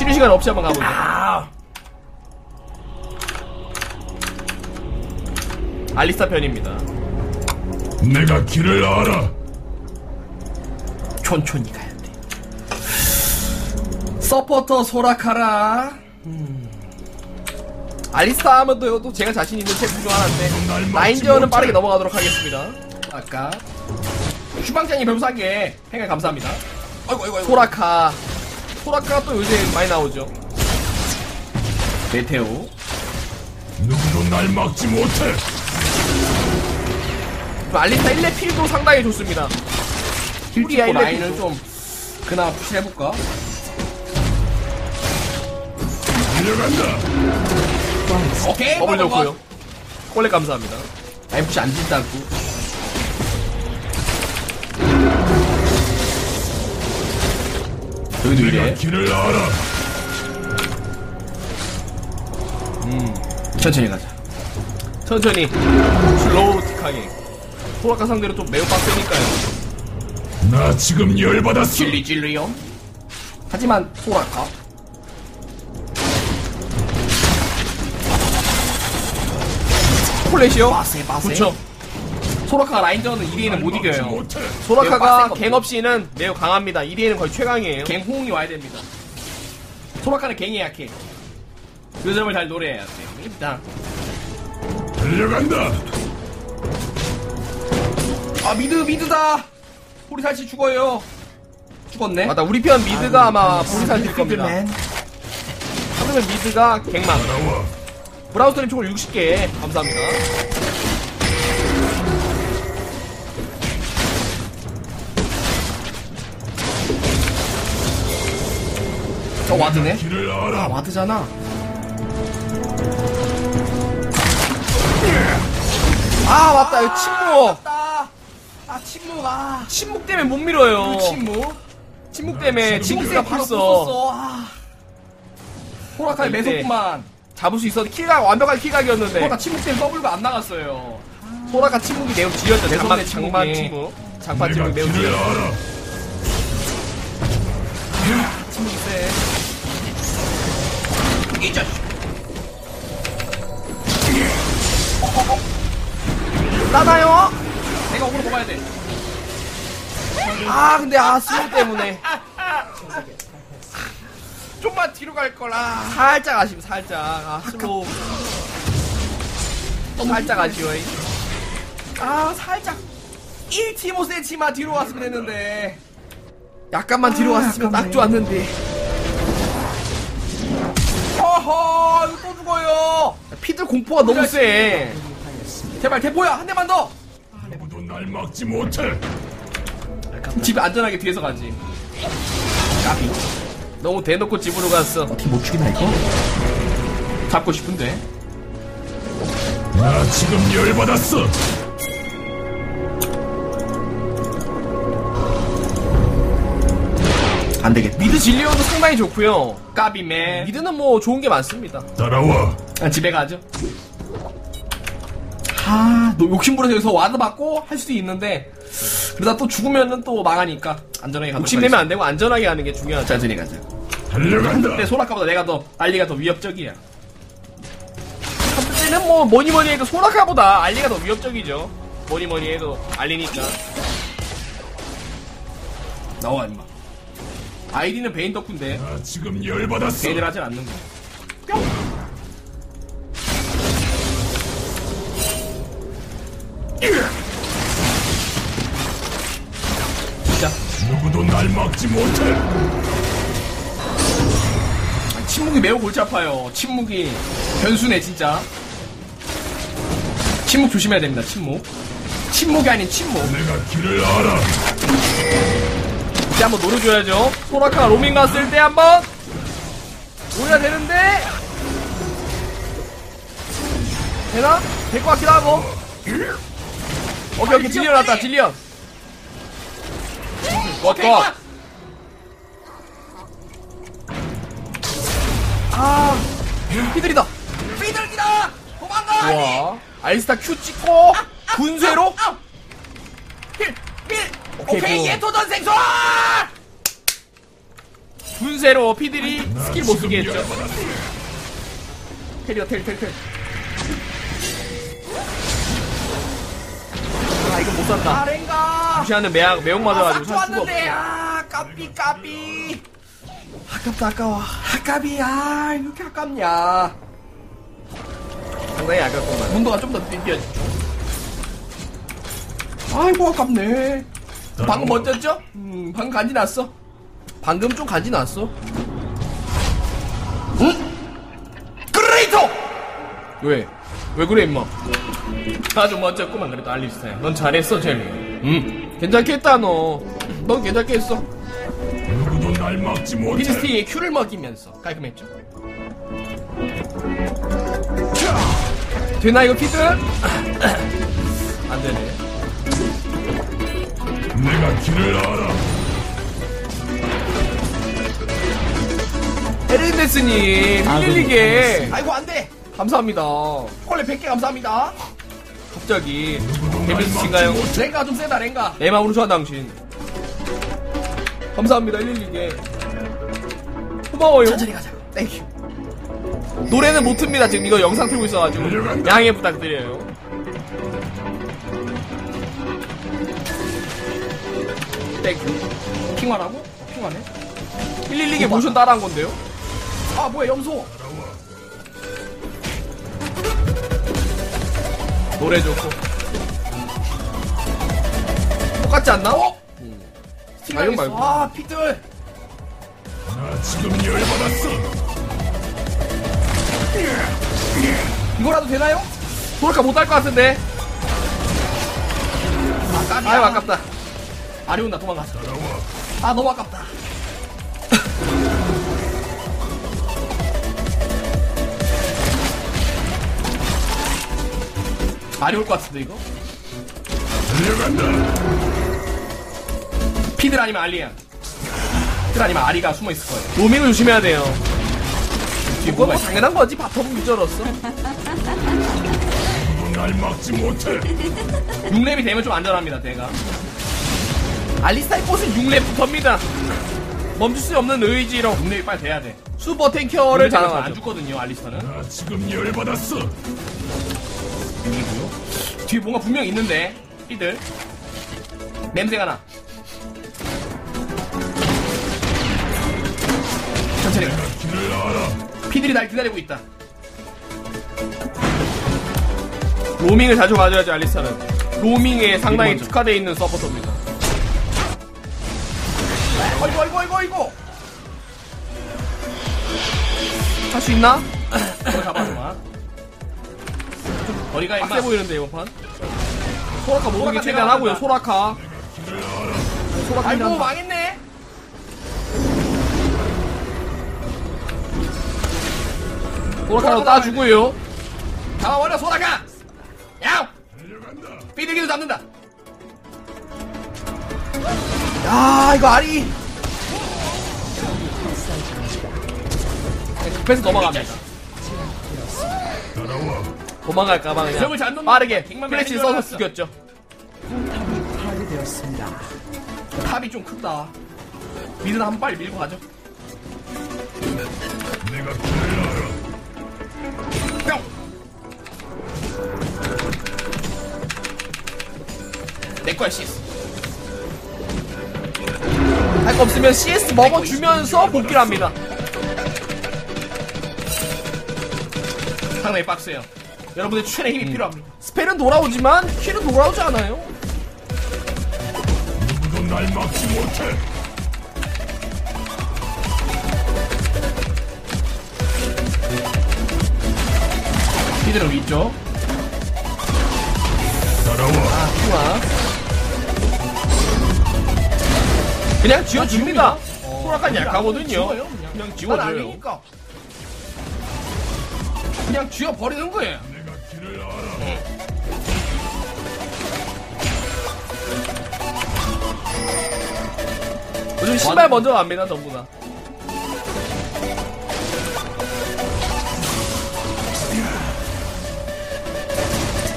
쉬는 시간 없이 한번 가보죠. 아, 알리스타 편입니다. 내가 길을 알아. 촌촌이 가야 돼. 서포터 소라카라. 알리스타 하면 또, 또 제가 자신 있는 챔프 중 하나인데 라인전은 빠르게 넘어가도록 하겠습니다. 아까 슈방장이 별사게 행을 감사합니다. 아이고 아이고 아이고. 소라카. 소라카가 또 요새 많이 나오죠. 메테오. 누구도 날 막지 못해. 또 알리스타 1레 필도 상당히 좋습니다. 라인을 필도. 좀 그나마 푸시해볼까? 달려간다. 오케이. 더블. 좋고요. 콜레 감사합니다. 라인 푸시 안 진다고. 여기도 이래. 길을 알아. 천천히 가자. 천천히 슬로우틱하게. 소라카 상대로 좀 매우 빡세니까요. 나 지금 열받았어. 진리 진리요. 하지만 소라카. 콜렛이요? 빠세 빠세. 그쵸. 소라카가 라인전은 2대에는 못 막지 이겨요. 소라카가 갱. 없이는 매우 강합니다. 1위에는 거의 최강이에요. 갱 호응이 와야 됩니다. 소라카는 갱이 약해. 그 점을 잘 노려야 돼요. 일단 달려간다. 아 미드 미드다. 호리살치 죽어요. 죽었네. 맞다, 우리 편 미드가 아 마 보리살 될 겁니다. 하드면 미드가 갱만. 나와. 브라우스님 총을 60개. 감사합니다. 저 와드네. 아. 와드잖아. 아, 맞다. 이거 침묵. 아, 아 침묵 아. 침묵 때문에 못 밀어요. 침묵. 침묵 때문에 침묵가 침묵 바로. 부쉈어. 아. 호라카의 이때. 매섭구만. 잡을 수 있었는데 킬각 완벽한 킬각이었는데 호라카 침묵 때문에 더블가 안 나갔어요. 소라카 침묵이 매우 지렸죠. 장막 침묵. 장판 침묵 매우 지렸죠. 이 자식. 나나요? 내가 오늘 먹어야 돼. 아 근데 아 스무 때문에 좀만 뒤로 갈 거라. 살짝 아쉬워 살짝 아 슬로우 살짝 아쉬워 이. 아 살짝 1티모센치만 뒤로 갔으면 했는데. 약간만 뒤로 아, 갔으면 딱. 좋았는데 허허 이거 또 죽어요. 피들 공포가 너무 세 제발 대포야 한 대만 더. 누구도 날 막지 못해. 집에 안전하게 뒤에서 가지. 까비. 너무 대놓고 집으로 갔어 어떻게 못 죽이나 이거? 잡고 싶은데. 나 지금 열받았어. 안 되겠다. mid 질리언도 상당히 좋고요 까비맨. mid는 뭐 좋은 게 많습니다 따라와. 아, 집에 가죠. 아, 너 욕심부려서 여기서 와드 받고 할 수도 있는데 그러다 또 죽으면은 또 망하니까 안전하게 가도록 욕심내면 안 되고 안전하게 하는 게 중요하죠 천천히 가자. 달려간다. 근데 소라카보다 내가 더 알리가 더 위협적이야. 한타 때는 뭐 뭐니 뭐니 해도 소라카보다 알리가 더 위협적이죠 뭐니 뭐니 해도 알리니까 나와 임마. 아이디는 베인 덕후인데 나 지금 열받았어. 베인을 하진 않는 거야. 진짜 누구도 날 막지 못해. 침묵이 매우 골치 아파요. 침묵이 변수네 진짜. 침묵 조심해야 됩니다. 침묵. 침묵이 아닌 침묵. 내가 길을 알아. 이제 한번 노려줘야죠 소라카가 로밍 갔을 때 한번 노려야 되는데 되나? 될 것 같기도 하고 오케이 오케이 질리언 왔다 질리언 오케이. 컷. 아 피들이다 삐들기다. 도망가. 좋아 알스타 큐 찍고 분쇄로 필 필. 오케이, 오케이 굿. 예토 전생소. 분쇄로 피들이 스킬 못 쓰게 했죠. 테리어 텔, 텔, 텔. 아, 이거 못 산다. 아랭가. 무시하는 매약, 매혹 맞아가지고 살 수가 없어. 아 까비 까비. 아깝다, 아까워. 아깝이, 아, 이렇게 아깝냐. 상당히 아깝구만. 문도가 좀 더 뛰어야죠. 아이고, 아깝네. 방금 멋졌죠? 음, 방금 간지 났어. 방금 좀 간지 났어. 응? Greater! 왜? 왜 그래, 임마? 아주 멋졌구만, 그래도 알리스타야. 넌 잘했어, 젤리. 응. 괜찮게 했다, 너. 넌 괜찮게 했어. 누구도 날 막지 못해. 피지스틱에 큐를 먹이면서 깔끔했죠. 되나 이거 피드? 안 되네. 내가 길을 알아. 에르데스님 힐리게 아이고 안 돼. 감사합니다. 콜레 100개 감사합니다. 갑자기 데미지인가요? 랭가 좀 세다 랭가. 내 마음으로 좋아 당신. 감사합니다 112개. 고마워요. 천천히 가자. Thank you. 노래는 못 틉니다. 지금 이거 영상 틀고 있어가지고. 양해 부탁드려요. Thank you. 핑와라고? 핑와네? 112개 모션 따라한 건데요? 아, 뭐야, 염소! 노래 좋고. 똑같지 않나? 어? 스팅하겠어. 말고. 아 피들. 나 지금 열받았어. 이거라도 되나요? 돌까 못할 것 같은데. 아깝이야. 아유 아깝다. 아리 온다 도망갔어. 아 너무 아깝다. 아리 올것 같은데 이거? 달려간다. 피들 아니면 알리야. 피들 아니면 아리가 숨어 있을 거예요. 로밍을 조심해야 돼요. 이건 뭐 당연한 거지 bottom 유저로서. 날 막지 못해. 6렙이 되면 좀 안전합니다 내가. 알리스타의 꽃은 6렙부터입니다. 멈출 수 없는 의지로 6렙이 빨리 돼야 돼. 슈퍼 탱커를 음, 자랑하죠. 안 죽거든요 알리스타는. 나 지금 열받았어. 여기고요. 뒤에 뭔가 분명 있는데 이들 냄새가 나. 천천히. 피들이 날 기다리고 있다. 로밍을 자주 가져야지 알리스타는. 로밍에 상당히. 특화되어 있는 서포터입니다. 할 수 있나? 이거 잡아줘봐 좀 거리가 빡세 보이는데 이번 판 소라카 모르게 최대한 하고요. 소라카 소라카 아이고 망했네. 소라카로 따주고요 잡아버려 소라카 야. 삐들기도 잡는다 야 이거 아리. 급해서 넘어갑니다. 도망갈까봐 그냥 빠르게 플래시 써서. 죽였죠 top이 좀 크다 mid는 한번 빨리 밀고 가죠. 뿅! 내거야 CS 할 거 없으면 CS 먹어주면서 복귀를 합니다 상당히 빡세요. 여러분의 추천의 힘이 필요합니다. 스펠은 돌아오지만 킬은 돌아오지 않아요. 누구도 날 막지 못해. 미드는 위쪽. 따라와. 좋아. 그냥 지워줍니다. 소라칸 약하거든요. 지워요, 그냥. 지워줘요. 아니니까. 그냥 쥐어 버리는 거예요 내가 길을 알아. 요즘 신발 먼저 갑니다 전부 다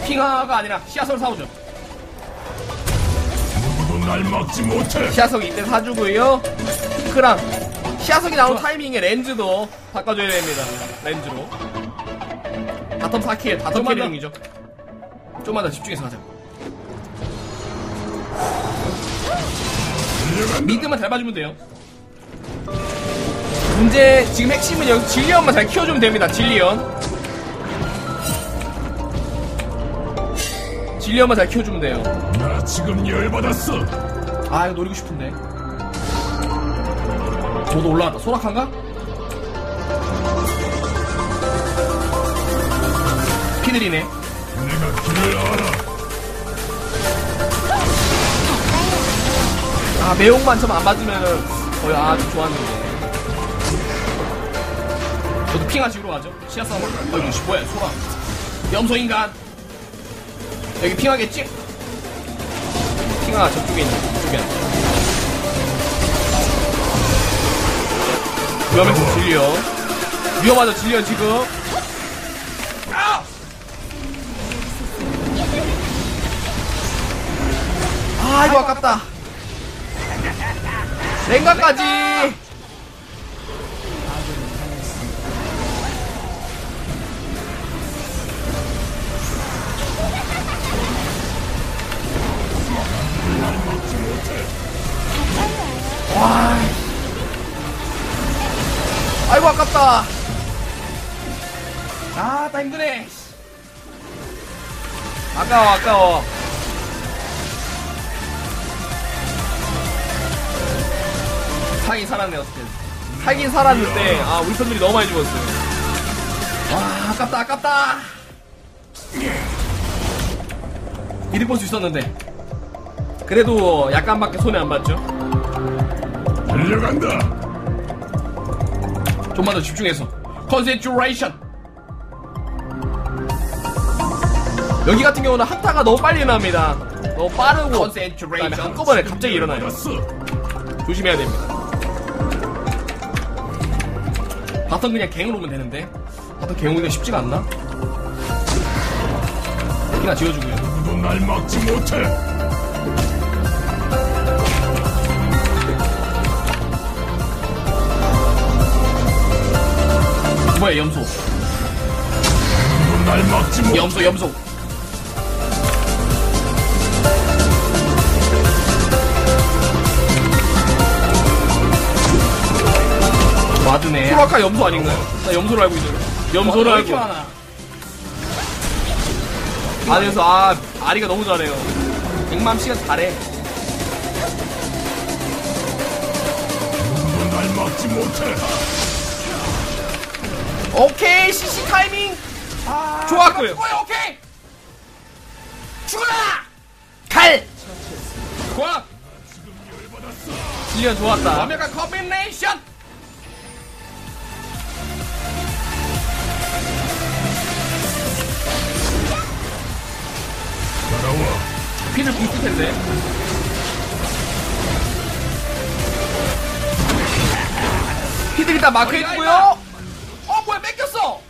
핑와가 아니라 시야석을 사오죠 누구도 날 막지 못해. 시야석 이때 사주고요 핑크랑 시야석이 나온 타이밍에 렌즈도 바꿔줘야 됩니다. 렌즈로. bottom 4 kill, 다섯 좀만 kill 더. 중이죠. 좀만 더 집중해서 하자. mid만 잘 봐주면 돼요. 문제, 지금 핵심은 여기 질리언만 잘 키워주면 됩니다. 질리언. 질리언만 잘 키워주면 돼요. 나 지금 열받았어. 아, 이거 노리고 싶은데. 저도 올라왔다. 소락한가? 피들이네. 내가 길을 알아. 아, 매혹만 좀안 맞으면은 거의 아주 좋았는데. 저도 핑하 식으로 가죠. 시야 싸움. 어이구, 씨, 뭐야, 소라. 염소 인간. 여기 핑하겠지? 핑하 저쪽에 있네. 저쪽에. 위험해서 질려. 위험하죠, 질려, 지금. 아, 이거 아깝다. 랭가까지. 와. 아이고 아깝다. 아나 힘드네. 아까워 아까워 살긴 살았네 어쨌든. 살긴 살았는데 아 우리 선들이 너무 많이 죽었어요. 와 아깝다 아깝다. 이득 볼 수 있었는데. 그래도 약간밖에 손해 안 봤죠? 달려간다. 좀만 더 집중해서. concentration 여기 같은 경우는 한타가 너무 빨리 납니다. 너무 빠르고 그다음에 한꺼번에 갑자기 일어나요. 열받았어. 조심해야 됩니다. bottom 그냥 갱으로 오면 되는데 bottom 갱 오기가 쉽지가 않나? 여기나 지워주고요. 누구도 날 막지 못해. 뭐야 염소? 누구도 날 막지 못해. 염소 염소. 와드네. 소라카 염소 아닌가요? 나 염소로 알고 있는데. 염소로 왜 알고. 이렇게 많아? 안에서 아 아리가 너무 잘해요. 백맘 씨가 잘해. 날 막지 못해. 오케이 CC 타이밍 좋았고요. 죽어요, 오케이! 죽어라! 칼. 좋아. 열받았어. 1년 좋았다. 완벽한 콤비네이션! 피를 붓을 텐데. 피들 일단 마크 했고요. 어, 뭐야, 뺏겼어!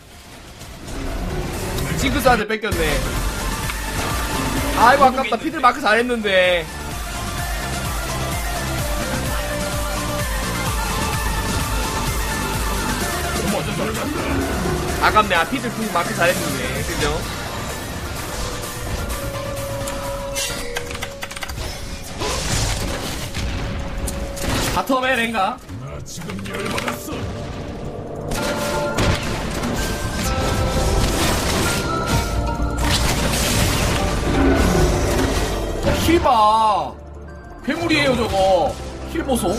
징크스한테 뺏겼네. 아이고 아깝다. 피들 마크 잘했는데. 아깝네. 아 피들 그 마크 잘했는데. 그죠? 바텀에 랭가. 나 지금 열받았어. heal 봐. 괴물이에요 저거. heal 보소.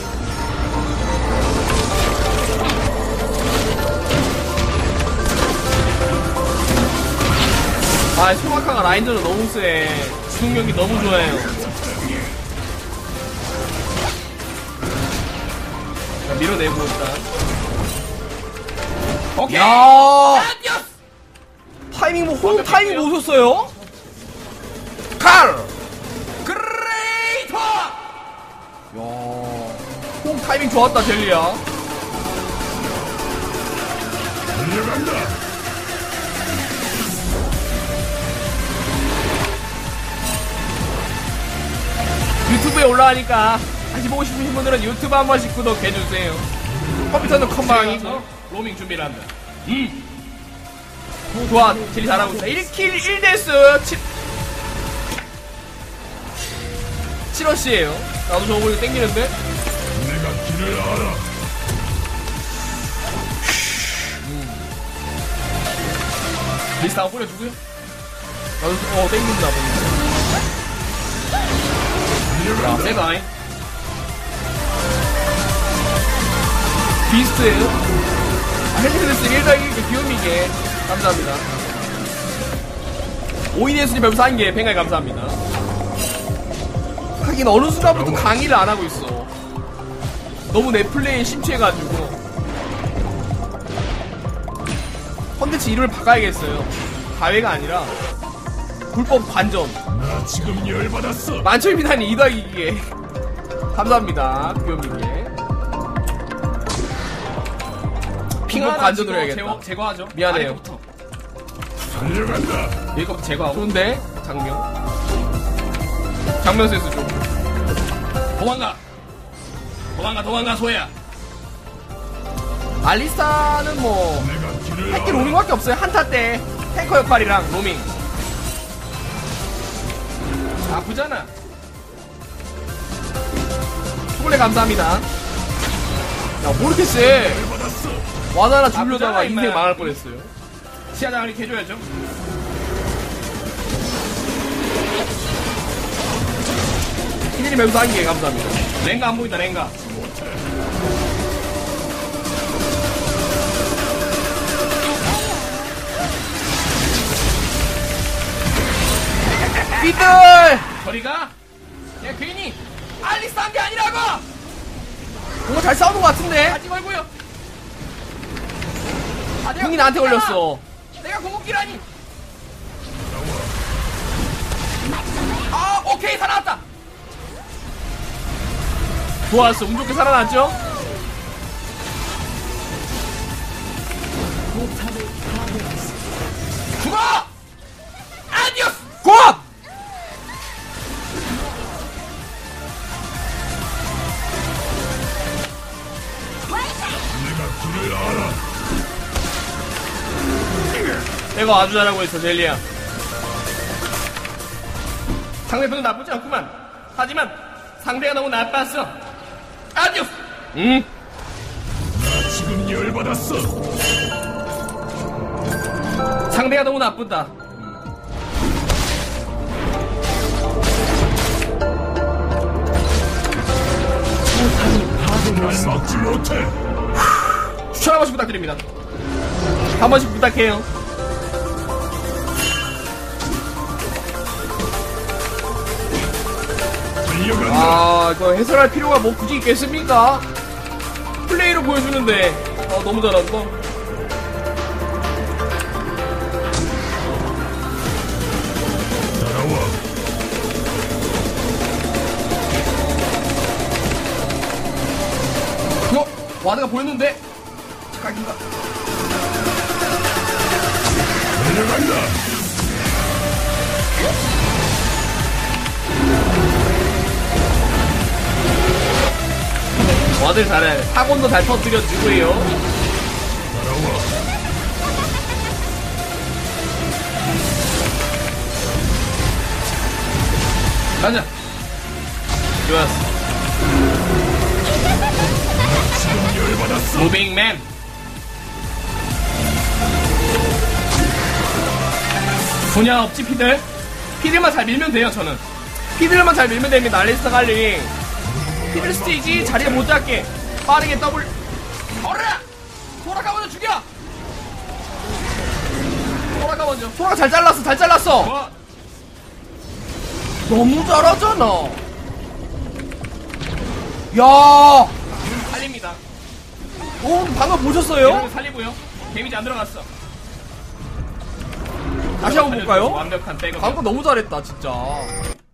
아, 소라카가 라인전은 너무 세. 지속력이 너무 좋아요. 밀어내고 일단. 오케이! 야 adiós! 타이밍 뭐 호응 타이밍 보셨어요? 칼! Greater! 야 호응 타이밍 좋았다 젤리야. 달려간다. 유튜브에 올라가니까 다시 보고 싶으신 분들은 유튜브 한 번씩 구독해주세요. 컴퓨터는 컴방이고 로밍 준비를 한다. 좋아 deal이 잘하고 있다 1 kill 1 death 7 7러시에요 나도 저거 보니까 땡기는데 내가 길을 알아. 리스트 한번 뿌려주고요. 나도 어 땡긴다 보니까 자, 세다잉. 비스트예요 아, 헤드레스 1더하기 귀요미게. 감사합니다. 오인예수님 별풍 1개 팽갈 감사합니다. 하긴 어느 순간부터 강의를 안 하고 있어. 너무 내 플레이에 심취해가지고. 컨텐츠 이름을 바꿔야겠어요. 가회가 아니라 불법 관전. 나 지금 열받았어. 만철 비단이 2더하기 기계. 감사합니다 귀요미게 하나 관전으로 해야겠다 제거, 제거 하죠. 미안해요. 아래부터. 달려간다. 여기부터 제거하고. 좋은데 장면 장면 센스 좀 도망가. 도망가, 도망가, 소야. 알리스타는 뭐 알아. 로밍밖에 없어요 한타 때 탱커 역할이랑 로밍 아프잖아. 초콜릿 감사합니다 세 열받았어. 와나나 아프잖아, 죽려다가 인생 임마야. 망할 뻔했어요 시야장을 이렇게 해줘야죠. 히들이 멤버 한개 감사합니다 랭가 안 보인다, 랭가. 삐들 저리가. 야, 괜히. 알리스 한게 아니라고! 뭔가 잘 싸우는 것 같은데 하지 말고요. 아, 내가 궁이 나한테. 걸렸어 내가 궁극기라니. 아, 오케이, 살아났다. 좋았어 운 좋게 살아났죠 죽어! adiós! 곧! 내가 길을 알아. 내가 아주 잘하고 있어 젤리야 상대편은 나쁘지 않구만. 하지만 상대가 너무 나빴어. adiós! 응 나 지금 열받았어. 상대가 너무 나쁘다. 날 막지 못해. 추천 한 번씩 부탁드립니다. 한 번씩 부탁해요 아 이거 해설할 필요가 뭐 굳이 있겠습니까 플레이로 보여주는데 아 너무 잘한다 따라와. 어? 와드가 보였는데 착각인가 달려간다. 와드 잘해 학원도 잘 터뜨려주고요. 가자. 좋았어. 무빙맨. 분야 없지, 피들? 피들만 잘 밀면 돼요, 저는. 피들만 잘 밀면 됩니다 알리스타 갈리 스테이지 자리에 못 잡게 빠르게 더블 어라! 돌아가 먼저 죽여! 소라가 먼저 소라가 잘 잘랐어 잘 잘랐어 어, 너무 잘하잖아 야 살립니다. 오, 방금 보셨어요? 살리고요. 데미지 안 들어갔어. 다시 한번 볼까요? 완벽한 백업. 방금 너무 잘했다 진짜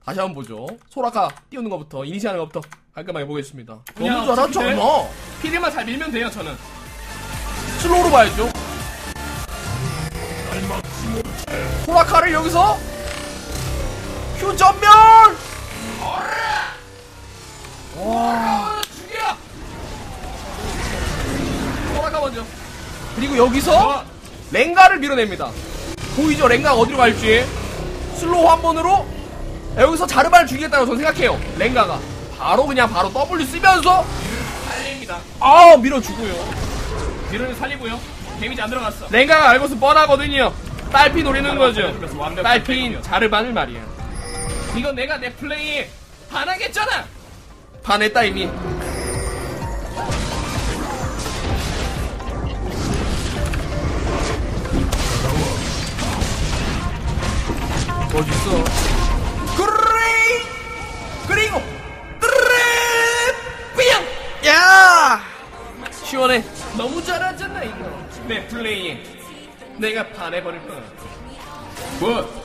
다시 한번 보죠 소라카 띄우는 것부터 이니시하는 것부터 깔끔하게 보겠습니다 너무 잘하잖아 피들만 잘 밀면 돼요, 저는. slow로 봐야죠. 소라카를 여기서 Q 전면 와 아, 죽여! 거죠. 그리고 여기서 어, 렝가를 밀어냅니다. 보이죠? 렝가가 어디로 갈지. 슬로우 한 번으로 여기서 자르반을 죽이겠다고 저는 생각해요. 렝가가 바로 그냥 바로 W 쓰면서 살립니다. 아 밀어주고요. 뒤로는 살리고요. 데미지 안 들어갔어. 렝가가 알고서 뻔하거든요. 딸피 노리는 거죠. 그래서 완벽한 딸피인. 자르반을 말이야. 이건 내가 내 플레이 반하겠잖아. 반했다 이미. 어딨어? 그리고 삐양 야 시원해 너무 잘하잖아 이거. 내 플레이 내가 반해버릴 거야. 뭐?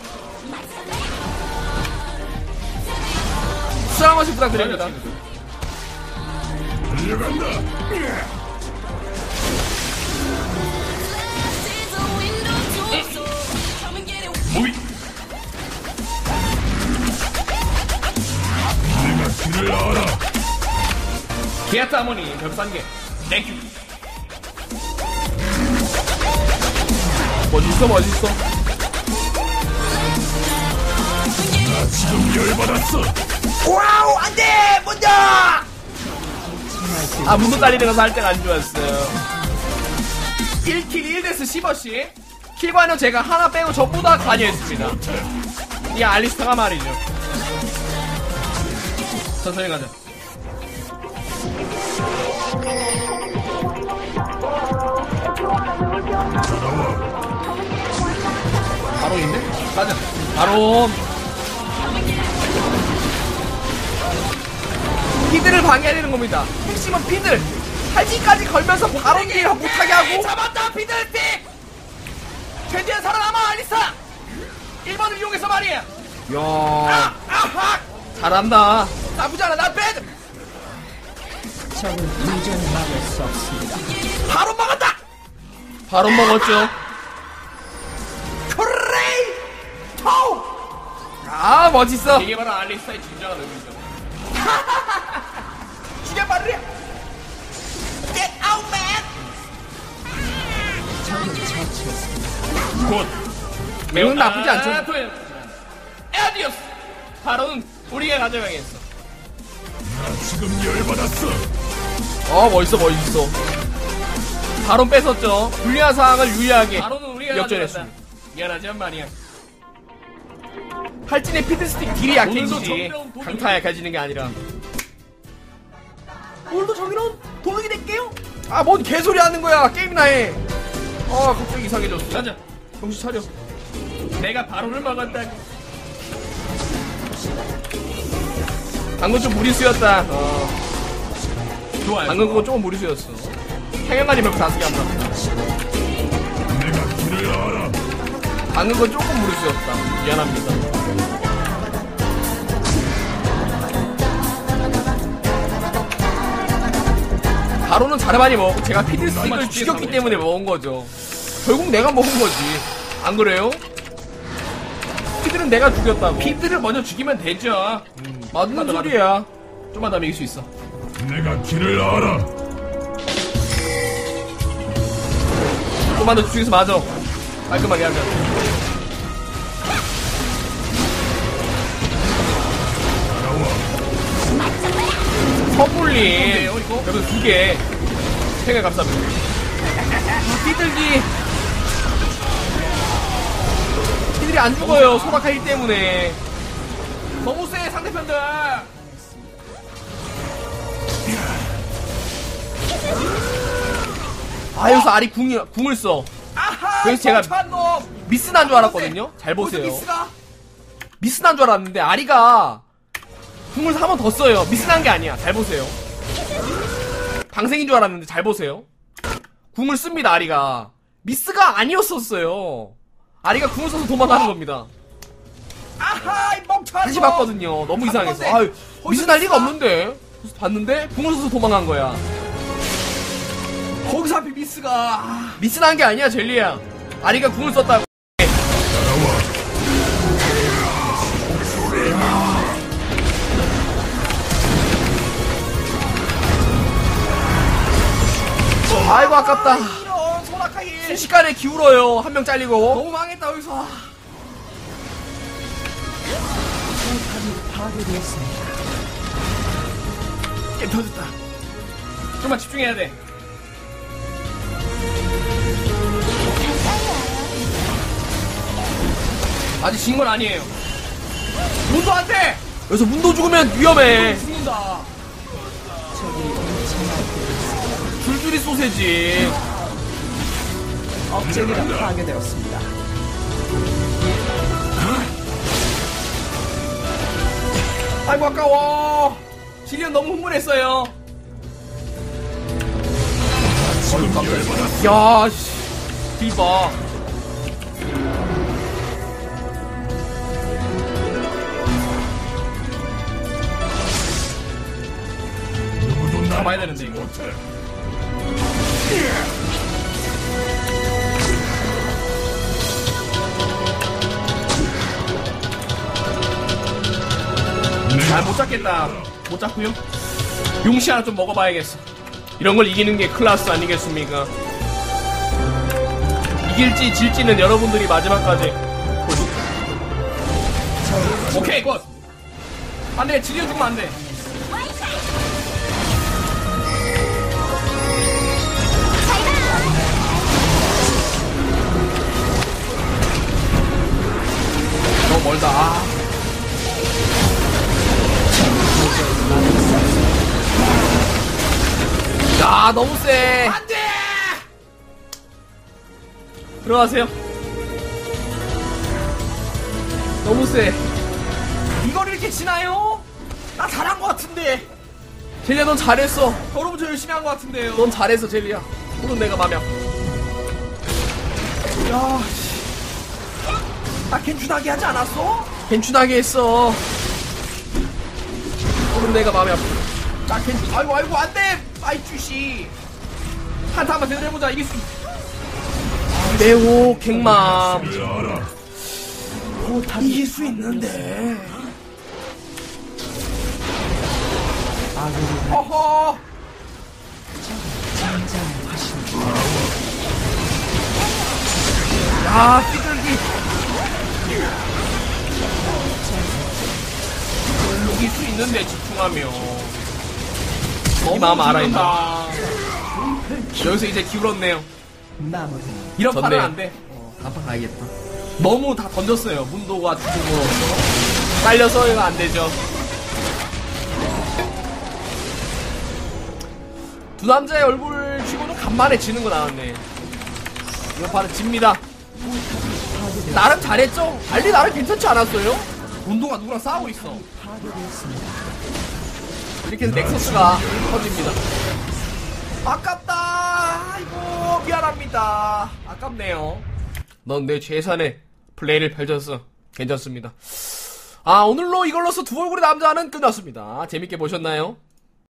술한 번씩 부탁드립니다 달려간다. 길을 알아. 기아타 하모니 벽산계. 땡큐. 멋있어 멋있어. 나 지금 열받았어. 와우 안돼! 먼저 아 문도 딸리는 거 살짝 안 좋았어요. 1kill 1death 10어시 킬관은 제가 하나 빼고 전부 다 관여했습니다. 이 알리스타가 말이죠 천천히 가자. 바로 있네? 가자 바로 피드를 방해하려는 겁니다 핵심은 피드 탈지까지 걸면서 바로 딜 못하게 하고 잡았다 피들틱. 최대한 살아남아 알리스타 1번을 이용해서 말이야. 야 아하. 잘한다 나쁘지 않아 나 빼드 적을 도저히 막을 수 없습니다. 바로 먹었다 바로 먹었죠 크레이 토 아 멋있어 이게 바로 알리스타의 진정한 의미죠. 죽여버려 Get out man 적을 처치했습니다. 곧. 매우 나쁘지 않죠. 에디오스. 바로는 우리가 가져가겠어. 나 지금 열받았어. 어 멋있어 멋있어 바로 뺏었죠 불리한 상황을 유리하게 바로는 우리가 역전했습니다 가져간다. 미안하지 만 말이야. 할진의 피드스틱 딜이 약해지지 오늘도 정겨운 도둑이- 강타 약해지는 게 아니라 오늘도 정의로운 도둑이 될게요 아 뭔 개소리 하는 거야 게임이나 해아 갑자기 이상해졌어 가자. 정신 차려 내가 바로를 막았다. 방금 좀 무리수였다. 어, 좋아요. 방금 그거 조금 무리수였어. 안 나왔다 내가 길을 알아. 방금 건 조금 무리수였다. 미안합니다. 바로는 자르반이 먹고 제가 피드스틱을 죽였기 때문에 먹은 거죠. 결국 내가 먹은 거지. 안 그래요? 피드는 내가 죽였다고. 피드를 먼저 죽이면 되죠. 맞는 맞아, 맞아. 소리야. 좀만 더 이길 수 있어. 내가 길을 알아. 조금만 더 중에서 맞아. 깔끔하게 하면. 서불리 그래도 두개. 생각 감사합니다. 아, 삐들기 삐들이 안 죽어요 소라카이 때문에 너무 세 상대편들. 아 여기서 아리 궁이, 궁을 써. 그래서 제가. 미스 난 줄 알았거든요 잘 보세요? 미스 난 줄 알았는데 아리가 궁을 한 번 더 써요. 미스 난 게 아니야. 잘 보세요. 방생인 줄 알았는데 잘 보세요. 궁을 씁니다. 아리가 미스가 아니었었어요. 아리가 궁을 써서 도망가는 겁니다. 아하 이 멍청한 다시 놈. 봤거든요. 너무 이상해서. 건데. 아유, 미스 날 리가? 없는데. 그래서 봤는데 궁을 써서 도망간 거야. 거기서 하필 미스가. 아, 미스 난 게 아니야, 젤리야. 아리가 궁을 썼다고. 아이고 아깝다. 순식간에 기울어요. 한 명 잘리고. 너무 망했다 여기서. 파괴되었습니다. 게임 터졌다. 좀만 집중해야 돼. 아직 진 건 아니에요. 문도 안 돼! 여기서 문도 죽으면 위험해. 죽는다. 줄줄이 소세지. 억제기가 파괴되었습니다. 아이고 아까워. 질리언 너무 흥분했어요. 지금 열받았어. 야, 씨. 딜봐. 누구도 날 잡아야 되는데 이거. 아, 못 잡겠다. 못 잡고요. 용시 하나 좀 먹어봐야겠어. 이런 걸 이기는 게 클라스 아니겠습니까? 이길지 질지는 여러분들이 마지막까지. 있다. 오케이, 굿. 안 돼, 질려 주면 안 돼. 멀다. 아. 야, 너무 세. 안 돼! 들어가세요. 너무 세. 이걸 이렇게 치나요? 나 잘한 것 같은데. 젤리야, 넌 잘했어. 여러분 저 열심히 한 것 같은데요. 넌 잘했어, 젤리야. 오늘 내가 아파. 야, 씨. 나 괜춘하게 하지 않았어? 괜춘하게 했어. 오늘 내가 아파. 나 괜춘, 아이고, 아이고, 안 돼! 아이쭈씨. 한타 한번 제대로 해보자. 이길 수, 매호 갱맘. 알아. 이길 수 있는데. 어허! 야, 삐뚤기. 이길 수 있는데, 집중하면. 이 마음 알아, 임마. 다 여기서 이제 기울었네요. 이런 졌네. 판은 안 돼. 간판 가야겠다. 너무 다 던졌어요. 문도가 죽은 거. 딸려서 이거 안 되죠. 두 남자의 얼굴 치고는 간만에 지는 거 나왔네. 이거 바로 집니다. 나름 잘했죠? 알리 나름 괜찮지 않았어요? 문도가 누구랑 싸우고 있어. 이렇게 해서 넥서스가 터집니다. 아깝다. 아이고, 미안합니다. 아깝네요. 넌내 최선의 플레이를 펼쳤어. 괜찮습니다. 아, 오늘로 이걸로서 두 얼굴의 남자는 끝났습니다. 재밌게 보셨나요?